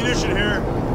ammunition here.